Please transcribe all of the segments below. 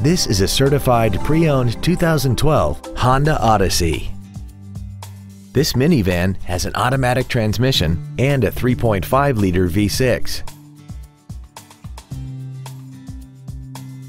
This is a certified pre-owned 2012 Honda Odyssey. This minivan has an automatic transmission and a 3.5-liter V6.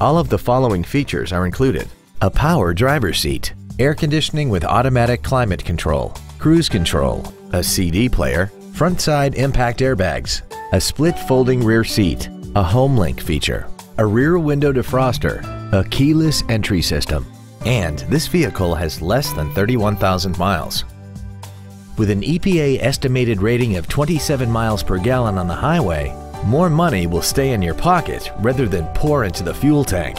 All of the following features are included. A power driver seat, air conditioning with automatic climate control, cruise control, a CD player, front side impact airbags, a split folding rear seat, a HomeLink feature, a rear window defroster, a keyless entry system, and this vehicle has less than 31,000 miles. With an EPA estimated rating of 27 miles per gallon on the highway, more money will stay in your pocket rather than pour into the fuel tank.